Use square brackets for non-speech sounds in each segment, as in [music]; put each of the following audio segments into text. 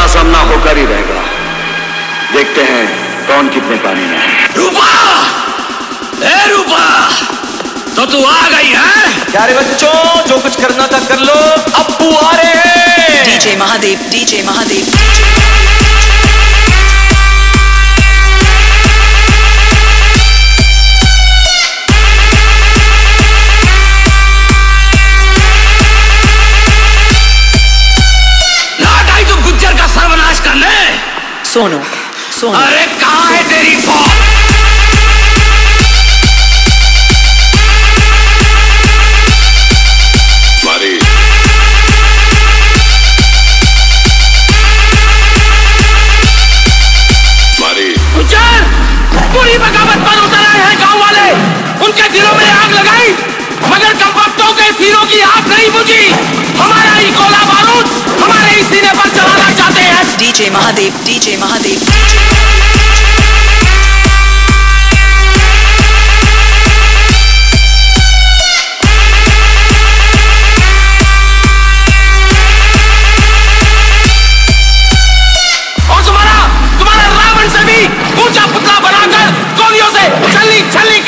आमना सामना होकर ही रहेगा। देखते हैं कौन कितने पानी में है। रूपा! ए रूपा! तो तू आ गई है? प्यारे बच्चों जो कुछ करना था कर लो। अप्पू आ रहे हैं। महादेव टीचे महादेव. Sonu. अरे कहाँ है तेरी पूरी बगावत पर उतर आए हैं गाँव वाले। उनके दिलों में आग लगाई मगर कम के सिरों की आग नहीं बुझी। हमारा ही गोला बारूद हमारे ही सीने पर चलाना DJ Mahadev, DJ Mahadev. और तुम्हारा तुम्हारा रावण से भी ऊँचा पुतला बनाकर गोलियों से छलनी छलनी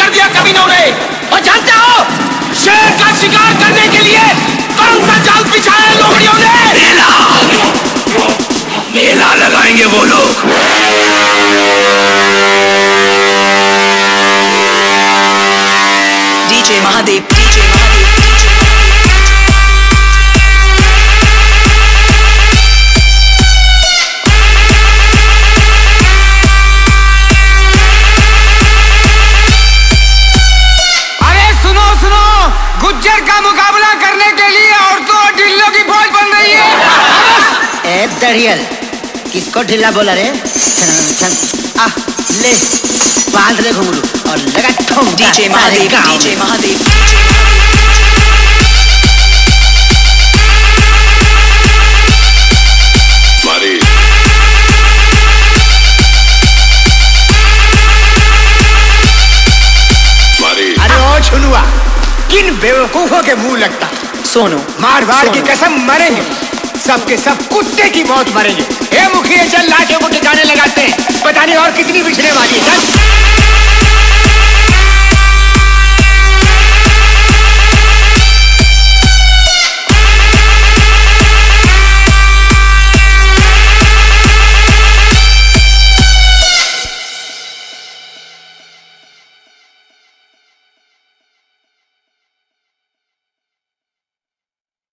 सुनो गुज्जर का मुकाबला करने के लिए औरतों और ढिल्लों की फौज बन रही है। [laughs] दरियल। किसको ढीला बोला रे? आ ले बाँध ले घुंगरू और लगा ठोंका DJ सारे Mahadev, गाँव DJ में। Mahadev. मारी। मारी। अरे ओ छुनुआ किन बेवकूफों के मुँह लगता? सोनो मार मार की कसम मरेंगे। सबके सब कुत्ते की मौत मरेंगे। हे मुखिया, चल लाशों को ठिकाने लगाते हैं। पता नहीं और कितनी बिछड़े वाली है